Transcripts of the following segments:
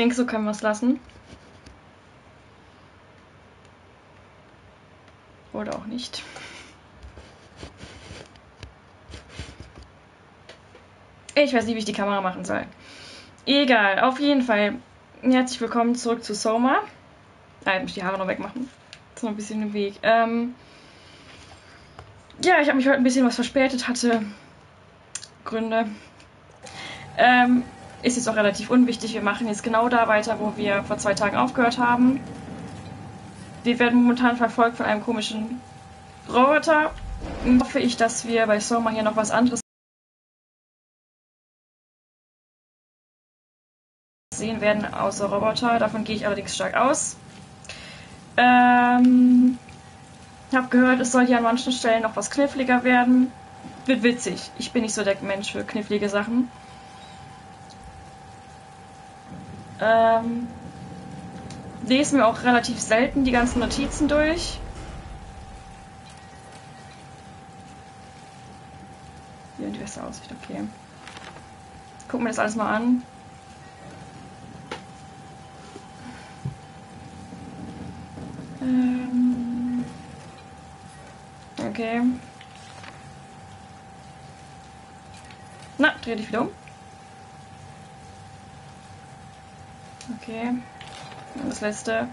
denke, so können wir es lassen. Oder auch nicht. Ich weiß nicht, wie ich die Kamera machen soll. Egal, auf jeden Fall. Herzlich willkommen zurück zu Soma. Ah, ich muss die Haare noch wegmachen. Noch ein bisschen im Weg. Ähm ja, ich habe mich heute ein bisschen was verspätet, hatte Gründe. Ähm, ist jetzt auch relativ unwichtig. Wir machen jetzt genau da weiter, wo wir vor zwei Tagen aufgehört haben. Wir werden momentan verfolgt von einem komischen Roboter. Hoffe ich, dass wir bei Soma hier noch was anderes sehen werden außer Roboter. Davon gehe ich allerdings stark aus. Ähm, habe gehört, es soll hier an manchen Stellen noch was kniffliger werden. Wird witzig. Ich bin nicht so der Mensch für knifflige Sachen. Ähm, lese mir auch relativ selten die ganzen Notizen durch. Hier die beste Aussicht, okay. Guck mir das alles mal an. Ähm, okay. Na, dreh dich wieder um. Okay. Und das letzte.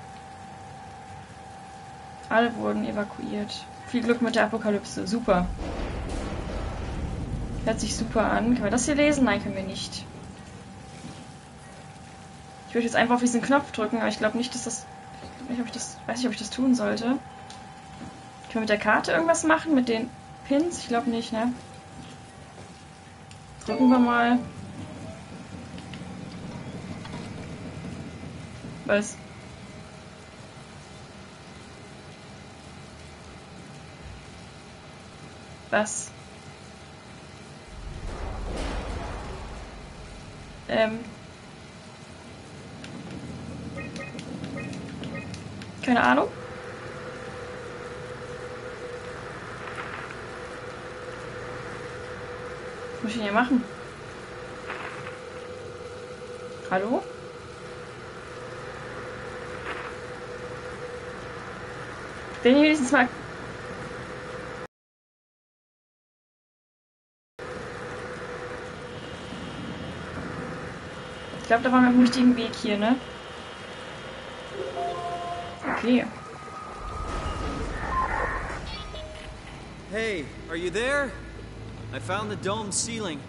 Alle wurden evakuiert. Viel Glück mit der Apokalypse. Super. Hört sich super an. Können wir das hier lesen? Nein, können wir nicht. Ich würde jetzt einfach auf diesen Knopf drücken, aber ich glaube nicht, dass das. Ich ob ich das. Weiß nicht, ob ich das tun sollte. Können wir mit der Karte irgendwas machen? Mit den Pins? Ich glaube nicht, ne? Drücken wir mal. Was? Was? Ähm. Keine Ahnung. Was muss ich denn hier machen? Hallo? Wenn ich wenigstens mal. Ich glaube, da waren wir am richtigen Weg hier, ne? Okay. Hey, are you there? I found the dome ceiling.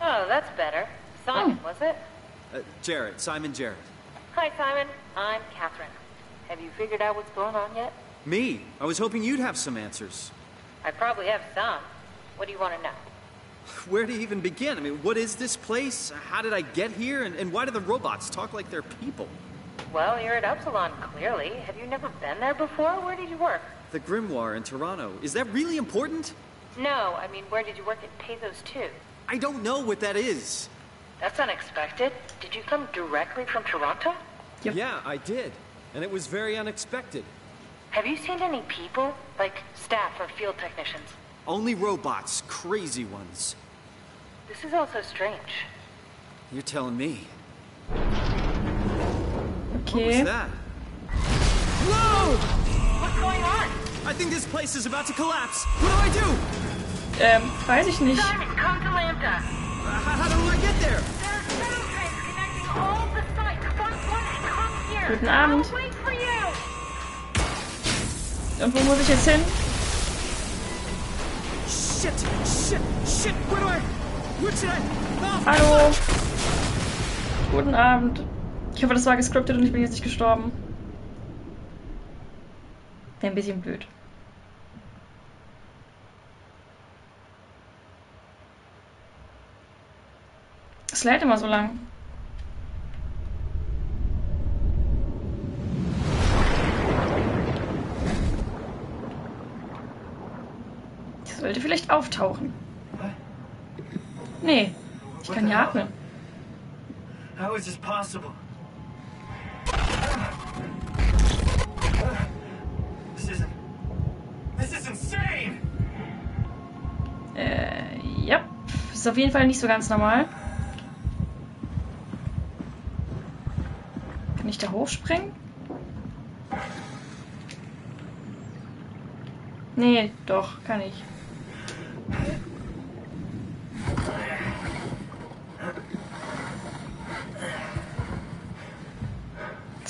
Oh, that's better. Simon, Oh. was it? Uh, Jarrett, Simon Jarrett. Hi, Simon. I'm Catherine. Have you figured out what's going on yet? Me? I was hoping you'd have some answers. I probably have some. What do you want to know? Where to even begin? I mean, what is this place? How did I get here? And, and why do the robots talk like they're people? Well, you're at Upsilon, clearly. Have you never been there before? Where did you work? The Grimoire in Toronto. Is that really important? No, I mean, where did you work at Pazos 2? I don't know what that is. That's unexpected. Did you come directly from Toronto? Yep. Yeah, I did. And it was very unexpected. Have you seen any people? Like staff or field technicians? Only robots, crazy ones. This is also strange. You're telling me. What was that? Whoa! What's going on? I think this place is about to collapse. What do I do? Ähm, weiß ich nicht. Simon, come to Lambda. How, how do I get there? There are shuttle trains connecting all Guten Abend. Und wo muss ich jetzt hin? Shit! Shit! Shit! Where do I? Where should I? Oh, Hallo. Guten Abend. Ich hoffe, das war gescriptet und ich bin jetzt nicht gestorben. Wäre ein bisschen blöd. Es lädt immer so lang. Sollte vielleicht auftauchen. Nee, ich kann hier atmen. How is this possible? This isn't. This is insane! Äh, ja. Ist auf jeden Fall nicht so ganz normal. Kann ich da hochspringen? Nee, doch, kann ich.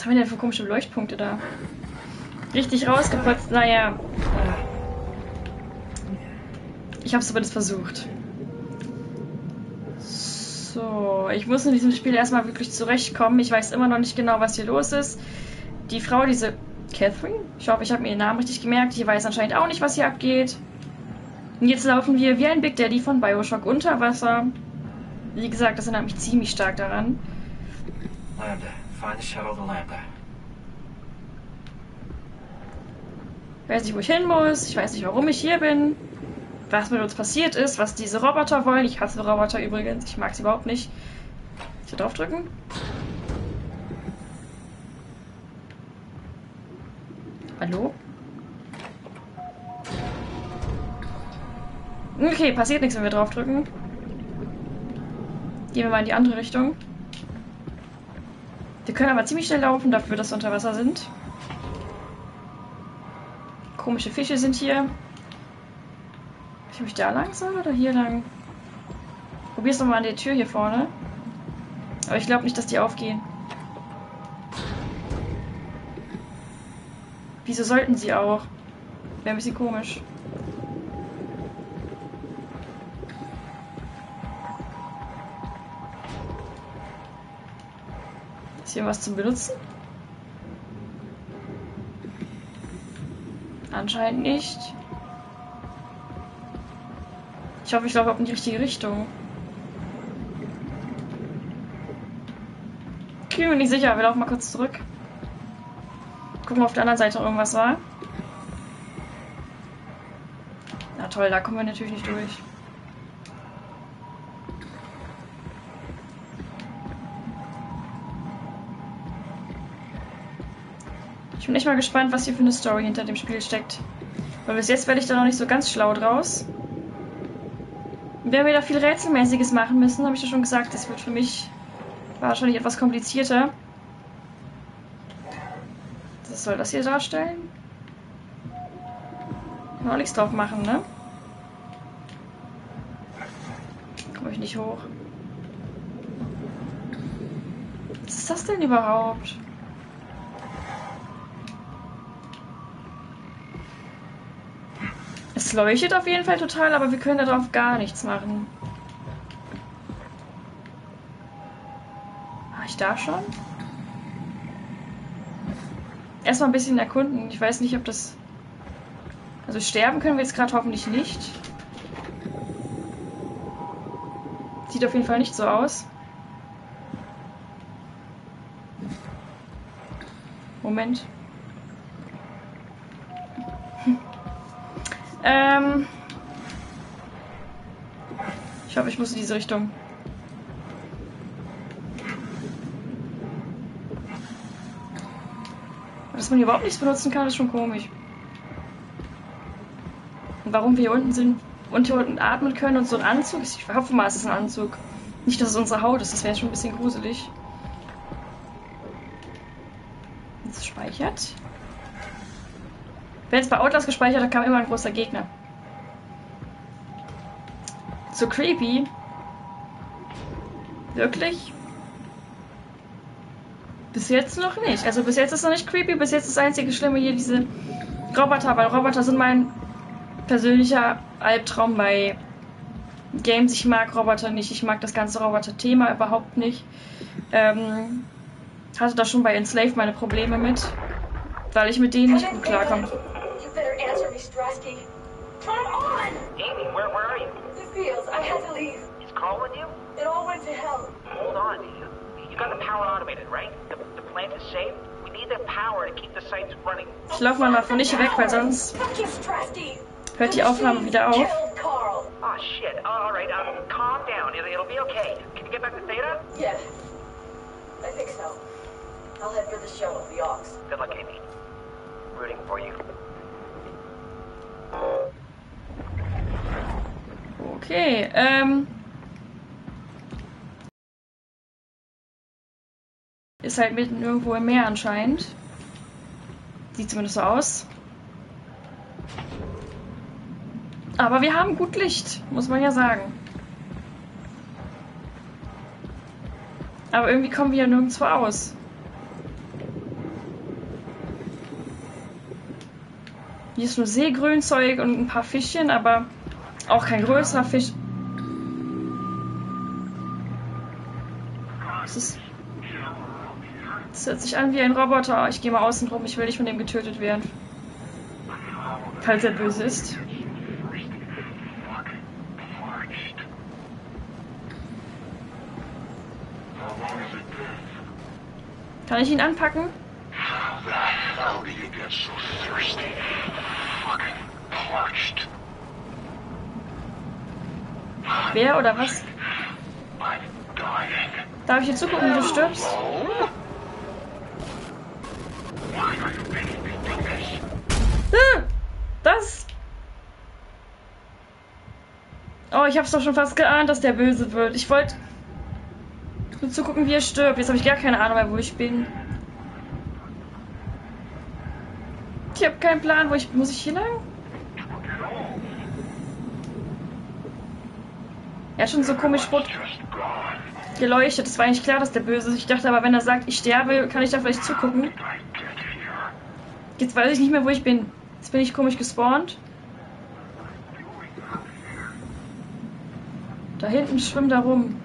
Haben wir denn für komische Leuchtpunkte da? Richtig rausgeputzt, naja. Ich habe zumindest versucht. So, ich muss in diesem Spiel erstmal wirklich zurechtkommen. Ich weiß immer noch nicht genau, was hier los ist. Die Frau, diese Catherine, ich hoffe, ich habe mir ihren Namen richtig gemerkt, die weiß anscheinend auch nicht, was hier abgeht. Und jetzt laufen wir wie ein Big Daddy von Bioshock unter Wasser. Wie gesagt, das erinnert mich ziemlich stark daran. Lambda. Find the shuttle to Lambda. Ich weiß nicht, wo ich hin muss. Ich weiß nicht, warum ich hier bin. Was mit uns passiert ist, was diese Roboter wollen. Ich hasse Roboter übrigens. Ich mag sie überhaupt nicht. Hier draufdrücken. Hallo? Okay, passiert nichts, wenn wir draufdrücken. Gehen wir mal in die andere Richtung. Können aber ziemlich schnell laufen, dafür, dass wir unter Wasser sind. Komische Fische sind hier. Ich mich da lang soll oder hier lang? Probier's nochmal an der Tür hier vorne. Aber ich glaube nicht, dass die aufgehen. Wieso sollten sie auch? Wäre ein bisschen komisch. Ist hier was zum Benutzen? Anscheinend nicht. Ich hoffe, ich laufe in die richtige Richtung. Ich bin mir nicht sicher. Wir laufen mal kurz zurück. Gucken, ob auf der anderen Seite irgendwas war. Na toll, da kommen wir natürlich nicht durch. Bin echt mal gespannt, was hier für eine Story hinter dem Spiel steckt. Weil bis jetzt werde ich da noch nicht so ganz schlau draus. Wenn wir da viel Rätselmäßiges machen müssen, habe ich ja schon gesagt, das wird für mich wahrscheinlich etwas komplizierter. Was soll das hier darstellen? Kann auch nichts drauf machen, ne? Komme ich nicht hoch. Was ist das denn überhaupt? Es leuchtet auf jeden Fall total, aber wir können darauf gar nichts machen. War ich da schon? Erstmal ein bisschen erkunden. Ich weiß nicht, ob das... Also sterben können wir jetzt gerade hoffentlich nicht. Sieht auf jeden Fall nicht so aus. Moment. Ähm. Ich hoffe, ich muss in diese Richtung. Dass man hier überhaupt nichts benutzen kann, ist schon komisch. Und warum wir hier unten sind und hier unten atmen können und so ein Anzug ist, ich hoffe mal, es ist ein Anzug. Nicht, dass es unsere Haut ist, das wäre schon ein bisschen gruselig. Jetzt speichert. Wenn es bei Outlast gespeichert hat, kam immer ein großer Gegner. So creepy. Wirklich? Bis jetzt noch nicht. Also bis jetzt ist noch nicht creepy, bis jetzt ist das einzige Schlimme hier diese Roboter, weil Roboter sind mein persönlicher Albtraum bei Games. Ich mag Roboter nicht, ich mag das ganze Roboter-Thema überhaupt nicht. Ähm, hatte da schon bei Enslaved meine Probleme mit, weil ich mit denen nicht gut klarkomme. You better answer me, Strasky. Come on! Amy, where, where are you? The fields. I had to leave. Is Carl with you? It all went to hell. Hold on. You, you got the power automated, right? The, the plant is safe? We need the power to keep the sites running. Ich laufe mal von nicht weg, weil sonst Fuck you, Strasky. hört die Aufnahme wieder auf. Killed Carl. Oh, shit. All right, um, calm down. It'll, it'll be okay. Can you get back to Theta? Yeah. I think so. I'll head for the shuttle, the Ox. Good luck, Amy. Rooting for you. Okay, ähm, Ist halt mitten irgendwo im Meer anscheinend. Sieht zumindest so aus. Aber wir haben gut Licht, muss man ja sagen. Aber irgendwie kommen wir ja nirgendwo aus. Hier ist nur Seegrünzeug und ein paar Fischchen, aber auch kein größerer Fisch. Das, ist das hört sich an wie ein Roboter. Ich gehe mal außen rum. Ich will nicht von dem getötet werden. Falls er böse ist. Kann ich ihn anpacken? How the hell do you get so thirsty? Wer oder was? Darf ich dir zugucken, wie du stirbst? Ah, Das. Oh, ich hab's doch schon fast geahnt, dass der böse wird. Ich wollte nur zugucken, wie er stirbt. Jetzt habe ich gar keine Ahnung mehr, wo ich bin. Ich habe keinen Plan, wo ich. Muss ich hier lang? Er hat schon so komisch rot geleuchtet. Es war eigentlich klar, dass der böse ist. Ich dachte aber, wenn er sagt, ich sterbe, kann ich da vielleicht zugucken. Jetzt weiß ich nicht mehr, wo ich bin. Jetzt bin ich komisch gespawnt. Da hinten schwimmt er rum.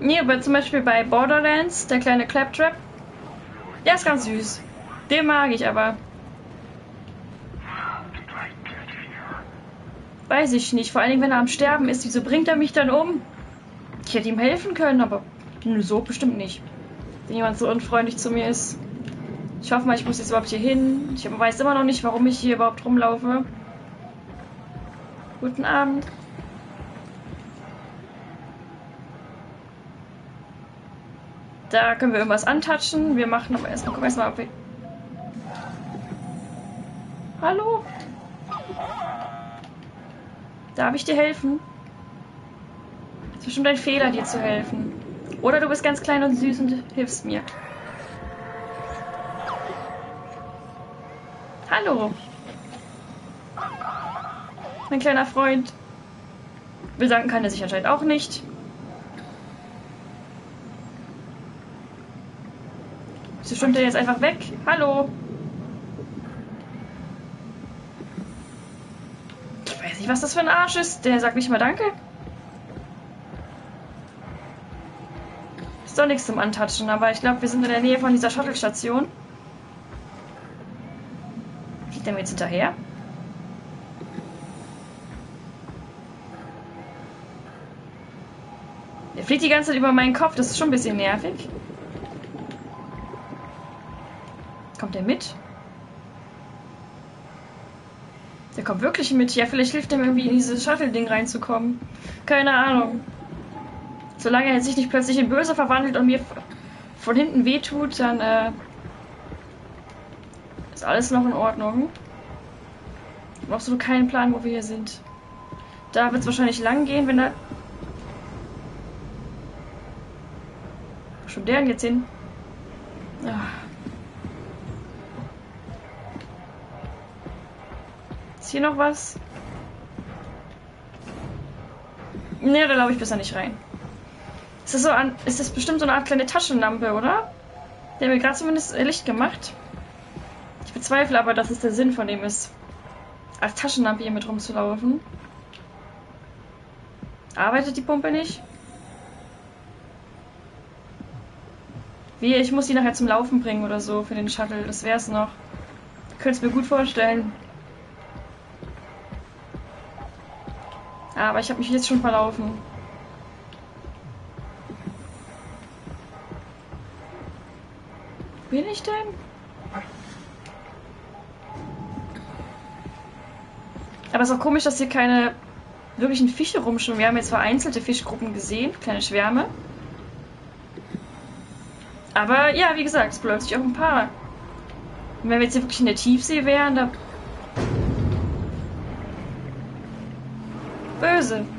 Nee, aber zum Beispiel bei Borderlands, der kleine Claptrap, der ist ganz süß. Den mag ich aber. Weiß ich nicht. Vor allen Dingen, wenn er am Sterben ist, wieso bringt er mich dann um? Ich hätte ihm helfen können, aber so bestimmt nicht. Wenn jemand so unfreundlich zu mir ist. Ich hoffe mal, ich muss jetzt überhaupt hier hin. Ich weiß immer noch nicht, warum ich hier überhaupt rumlaufe. Guten Abend. Da können wir irgendwas antatschen. Wir machen aber erstmal, gucken erstmal, ob wir. Hallo? Darf ich dir helfen? Es ist bestimmt ein Fehler, dir zu helfen. Oder du bist ganz klein und süß und hilfst mir. Hallo. Mein kleiner Freund. Bedanken kann er sich anscheinend auch nicht. Wieso schwimmt er jetzt einfach weg? Hallo. Ich weiß nicht, was das für ein Arsch ist. Der sagt nicht mal Danke. Ist doch nichts zum Antatschen, aber ich glaube, wir sind in der Nähe von dieser Shuttle-Station. Fliegt der mir jetzt hinterher? Der fliegt die ganze Zeit über meinen Kopf, das ist schon ein bisschen nervig. Kommt der mit? Der kommt wirklich mit. Ja, vielleicht hilft ihm irgendwie in dieses Shuttle-Ding reinzukommen. Keine Ahnung. Solange er sich nicht plötzlich in Böse verwandelt und mir von hinten wehtut, dann äh, ist alles noch in Ordnung. Ich habe absolut keinen Plan, wo wir hier sind. Da wird es wahrscheinlich lang gehen, wenn er. Wo schwimmt der denn jetzt hin? Ah. Ist hier noch was? Ne, da glaube ich besser nicht rein. Ist das, so an, ist das bestimmt so eine Art kleine Taschenlampe, oder? Der mir gerade zumindest äh, Licht gemacht. Ich bezweifle aber, dass es der Sinn von dem ist, als Taschenlampe hier mit rumzulaufen. Arbeitet die Pumpe nicht? Wie, ich muss die nachher zum Laufen bringen oder so für den Shuttle. Das wär's noch. Könnte es mir gut vorstellen. Aber ich habe mich jetzt schon verlaufen. Bin ich denn? Aber es ist auch komisch, dass hier keine wirklichen Fische rumschwimmen. Wir haben jetzt vereinzelte Fischgruppen gesehen, kleine Schwärme. Aber ja, wie gesagt, es plötzlich auch ein paar. Und wenn wir jetzt hier wirklich in der Tiefsee wären, da.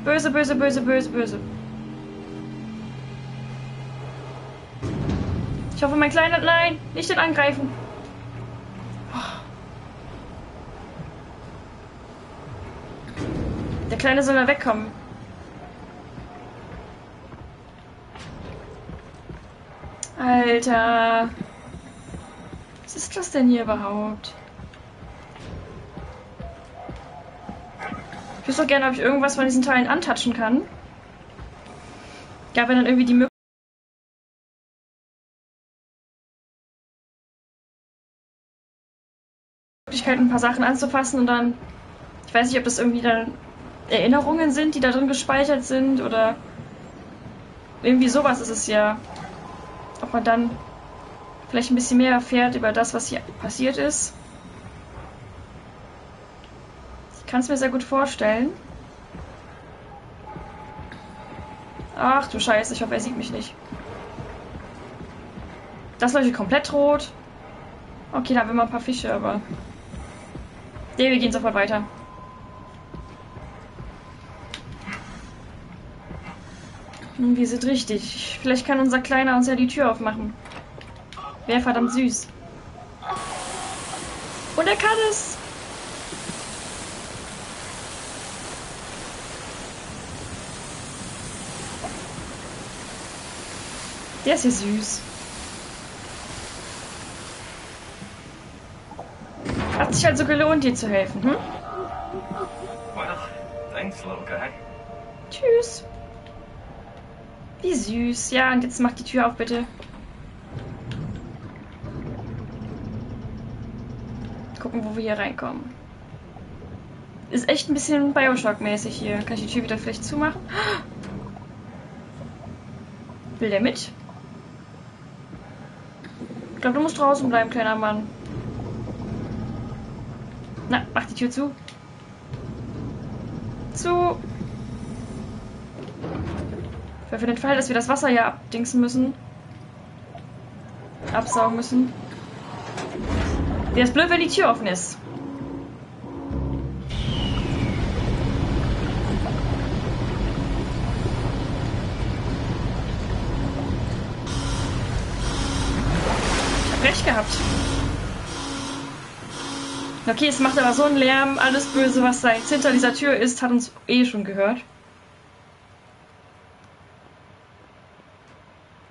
Böse. Böse, böse, böse, böse. Ich hoffe, mein Kleiner... Nein, nicht den angreifen. Der Kleine soll da wegkommen. Alter. Was ist das denn hier überhaupt? Ich wüsste doch gerne, ob ich irgendwas von diesen Teilen antatschen kann. Ja dann irgendwie die Möglichkeit, ein paar Sachen anzufassen und dann. Ich weiß nicht, ob das irgendwie dann Erinnerungen sind, die da drin gespeichert sind oder. Irgendwie sowas ist es ja. Ob man dann vielleicht ein bisschen mehr erfährt über das, was hier passiert ist. Ich kann es mir sehr gut vorstellen. Ach du Scheiße, ich hoffe, er sieht mich nicht. Das leuchtet komplett rot. Okay, da haben wir mal ein paar Fische, aber. Nee, wir gehen sofort weiter. Hm, Wir sind richtig. Vielleicht kann unser Kleiner uns ja die Tür aufmachen. Wäre verdammt süß. Und er kann es! Der ist ja süß. Hat sich also gelohnt, dir zu helfen, hm? Well, thanks, little guy. Tschüss. Wie süß. Ja, und jetzt mach die Tür auf, bitte. Gucken, wo wir hier reinkommen. Ist echt ein bisschen Bioshock-mäßig hier. Kann ich die Tür wieder vielleicht zumachen? Will der mit? Ich glaube, du musst draußen bleiben, kleiner Mann. Na, mach die Tür zu. Zu. Für den Fall, dass wir das Wasser hier abdingsen müssen. Absaugen müssen. Wäre es blöd, wenn die Tür offen ist. Okay, es macht aber so einen Lärm. Alles Böse, was da jetzt hinter dieser Tür ist, hat uns eh schon gehört.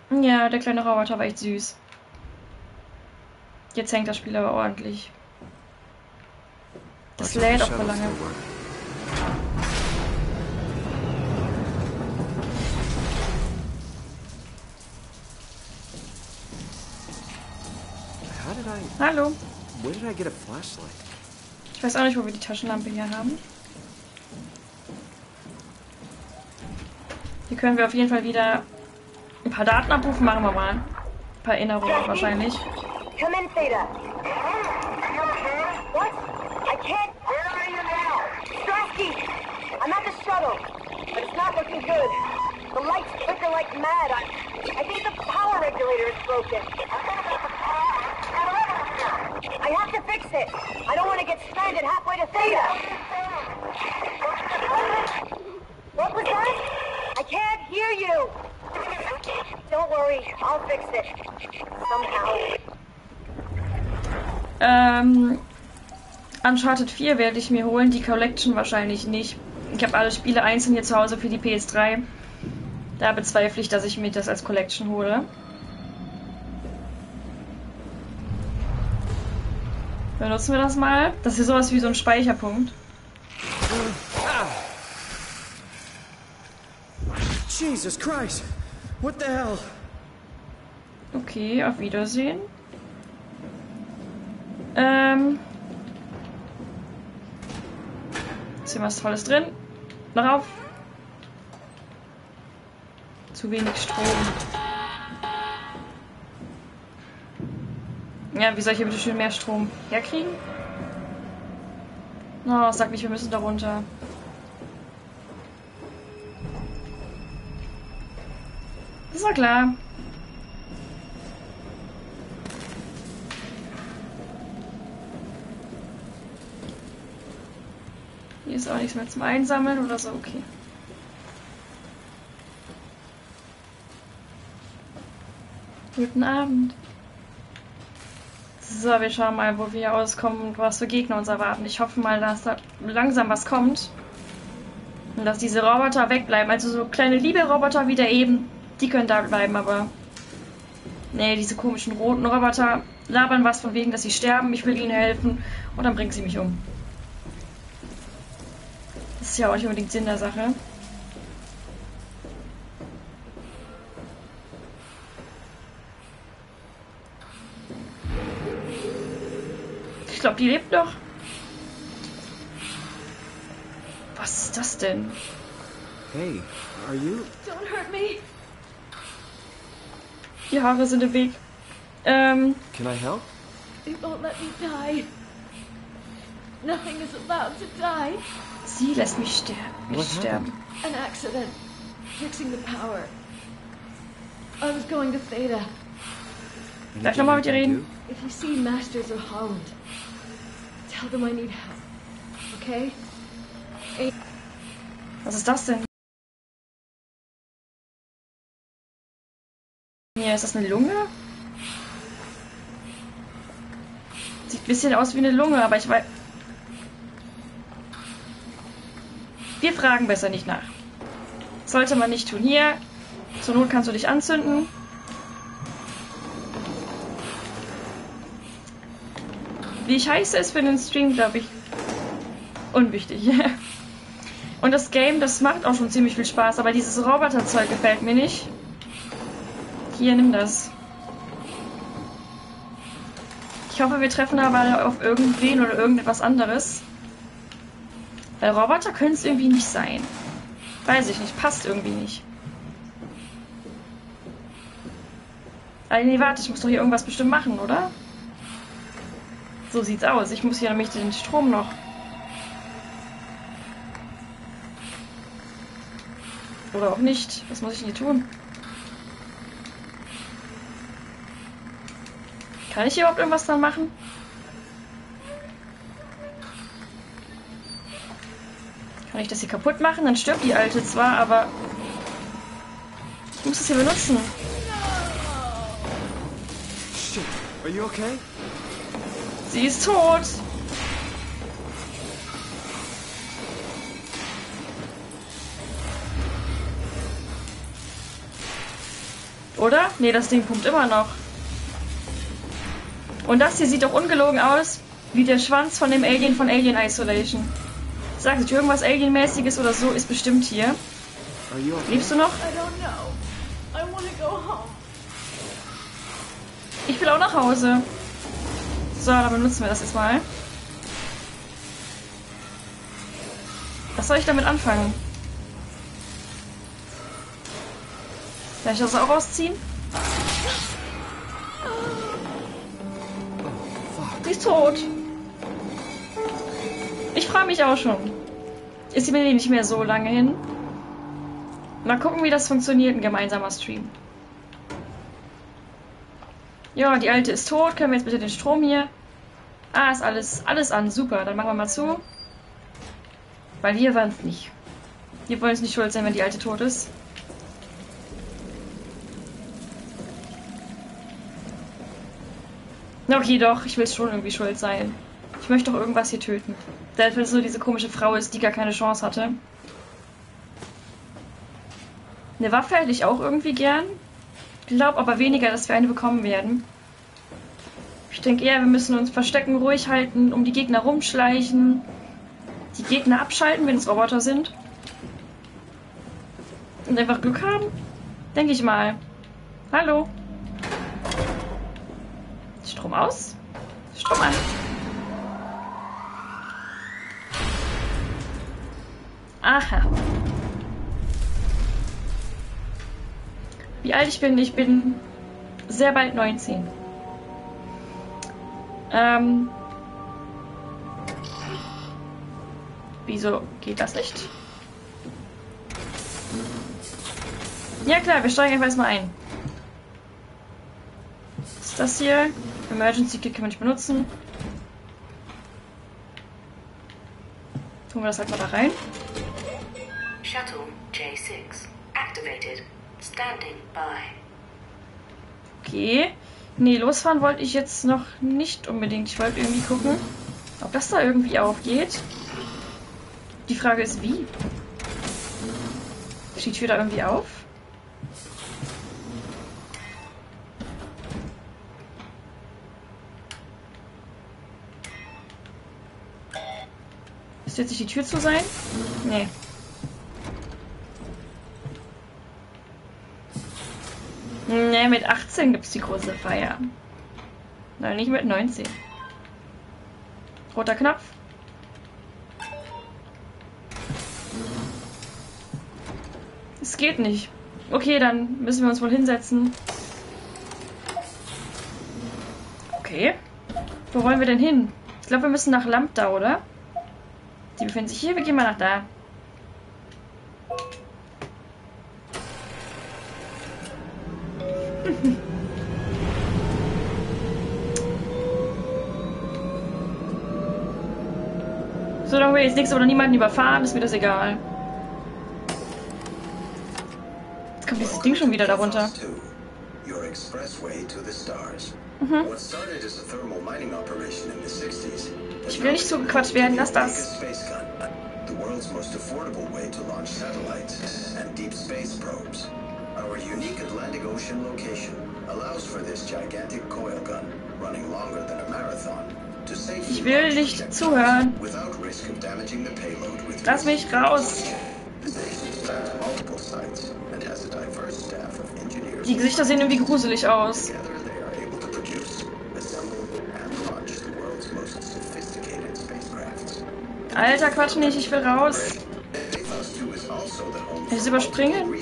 Ja, der kleine Roboter war echt süß. Jetzt hängt das Spiel aber ordentlich. Das lädt auch so lange. Hallo. Where did I get a flashlight? Ich weiß auch nicht, wo wir die Taschenlampe hier haben. Hier können wir auf jeden Fall wieder ein paar Daten abrufen. Machen wir mal. Ein paar Erinnerungen wahrscheinlich. Come in, Theta. What? I can't. Where are you now? Strasky! I'm at the shuttle, but it's not looking good. The lights flicker like mad. I, I think the power regulator is broken. I have to fix it. I don't want to get stranded halfway to Theta. What was that? I can't hear you. Don't worry, I'll fix it. Somehow. Ähm, Uncharted 4 werde ich mir holen, die Collection wahrscheinlich nicht. Ich habe alle Spiele einzeln hier zu Hause für die PS3. Da bezweifle ich, dass ich mir das als Collection hole. Benutzen wir das mal. Das ist hier sowas wie so ein Speicherpunkt. Jesus Christ! What the hell? Okay, auf Wiedersehen. Ähm. Hier was Tolles drin? Darauf. Zu wenig Strom. Ja, wie soll ich hier bitte schön mehr Strom herkriegen? Oh, sag nicht, wir müssen da runter. Das war klar. Ist auch nichts mehr zum Einsammeln oder so, okay. Guten Abend. So, wir schauen mal, wo wir auskommen und was für Gegner uns erwarten. Ich hoffe mal, dass da langsam was kommt. Und dass diese Roboter wegbleiben. Also so kleine liebe Roboter wie der eben, die können da bleiben, aber. Nee, diese komischen roten Roboter labern was von wegen, dass sie sterben, ich will ihnen helfen und dann bringen sie mich um. Das ist ja auch nicht unbedingt Sinn der Sache. Ich glaube, die lebt noch. Was ist das denn? Hey, are you? Don't hurt me. Die Haare sind im Weg. Ähm, Can I help? It won't let me die. Nothing is allowed to die. Sie lässt mich sterben. What Nicht sterben. An accident. Fixing the power. I was going to Theta. Darf ich nochmal mit dir reden? If you see Masters or Holland, tell them I need help. Okay? Was ist das denn? Hier, ist das eine Lunge? Sieht ein bisschen aus wie eine Lunge, aber ich weiß. Wir fragen besser nicht nach. Sollte man nicht tun. Hier, zur Not kannst du dich anzünden. Wie ich heiße, ist für den Stream, glaube ich, unwichtig. Und das Game, das macht auch schon ziemlich viel Spaß, aber dieses Roboterzeug gefällt mir nicht. Hier, nimm das. Ich hoffe, wir treffen aber auf irgendwen oder irgendetwas anderes. Weil Roboter können es irgendwie nicht sein. Weiß ich nicht, passt irgendwie nicht. Ah, nee, warte, ich muss doch hier irgendwas bestimmt machen, oder? So sieht's aus. Ich muss hier nämlich den Strom noch. Oder auch nicht. Was muss ich denn hier tun? Kann ich hier überhaupt irgendwas dran machen? Kann ich das hier kaputt machen? Dann stirbt die alte zwar, aber ich muss das hier benutzen. Shit. Are you okay? Sie ist tot. Oder? Nee, das Ding pumpt immer noch. Und das hier sieht doch ungelogen aus wie der Schwanz von dem Alien von Alien Isolation. Sag ich, irgendwas Alienmäßiges oder so ist bestimmt hier. Okay? Lebst du noch? Ich will auch nach Hause. So, dann benutzen wir das jetzt mal. Was soll ich damit anfangen? Kann ich das auch rausziehen? Sie ist tot. Ich freue mich auch schon. Ist sie mir nicht mehr so lange hin. Mal gucken, wie das funktioniert, ein gemeinsamer Stream. Ja, die alte ist tot. Können wir jetzt bitte den Strom hier? Ah, ist alles, alles an. Super. Dann machen wir mal zu. Weil wir waren es nicht. Wir wollen es nicht schuld sein, wenn die alte tot ist. Okay, doch. Ich will es schon irgendwie schuld sein. Ich möchte doch irgendwas hier töten. Selbst wenn es nur diese komische Frau ist, die gar keine Chance hatte. Eine Waffe hätte ich auch irgendwie gern. Glaub aber weniger, dass wir eine bekommen werden. Ich denke eher, wir müssen uns verstecken, ruhig halten, um die Gegner rumschleichen, die Gegner abschalten, wenn es Roboter sind. Und einfach Glück haben? Denke ich mal. Hallo? Strom aus? Strom an. Aha. Wie alt ich bin? Ich bin sehr bald 19. Ähm. Wieso geht das nicht? Ja klar, wir steigen einfach erstmal ein. Was ist das hier? Emergency Kit kann man nicht benutzen. Tun wir das halt mal da rein. Okay. Nee, losfahren wollte ich jetzt noch nicht unbedingt. Ich wollte irgendwie gucken, ob das da irgendwie aufgeht. Die Frage ist, wie? Ist die Tür da irgendwie auf? Müsste jetzt nicht die Tür zu sein? Nee. Nee, mit 18 gibt's die große Feier. Nein, nicht mit 19. Roter Knopf. Es geht nicht. Okay, dann müssen wir uns wohl hinsetzen. Okay. Wo wollen wir denn hin? Ich glaube, wir müssen nach Lambda, oder? Die befinden sich hier. Wir gehen mal nach da. Wir jetzt nichts oder niemanden überfahren, ist mir das egal. Jetzt kommt dieses Ding schon wieder darunter. Mhm. What started as a thermal mining operation in the 60s. has Ich will nicht zugequatscht werden, lass das. The world's most affordable way to launch satellites and deep space probes. Our unique Atlantic Ocean location allows for this gigantic coil gun, running longer than a marathon, Ich will nicht zuhören. Lass mich raus. Die Gesichter sehen irgendwie gruselig aus. Alter, Quatsch nicht, ich will raus. Pathos 2 is the home Kann ich for überspringen?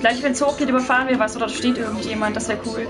Gleich, wenn es hochgeht, überfahren wir was oder steht irgendjemand. Das wäre cool.